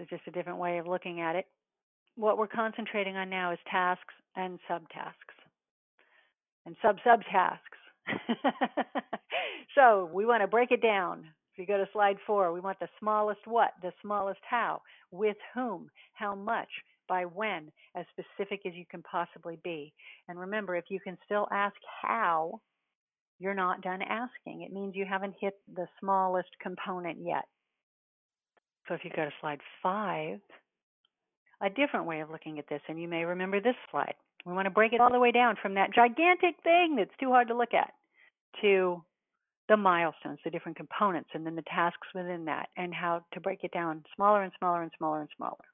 is just a different way of looking at it. What we're concentrating on now is tasks and subtasks and sub subtasks. so we want to break it down. If you go to slide four, we want the smallest what, the smallest how, with whom, how much, by when, as specific as you can possibly be. And remember, if you can still ask how, you're not done asking. It means you haven't hit the smallest component yet. So if you go to slide five, a different way of looking at this, and you may remember this slide. We want to break it all the way down from that gigantic thing that's too hard to look at to the milestones, the different components, and then the tasks within that, and how to break it down smaller and smaller and smaller and smaller.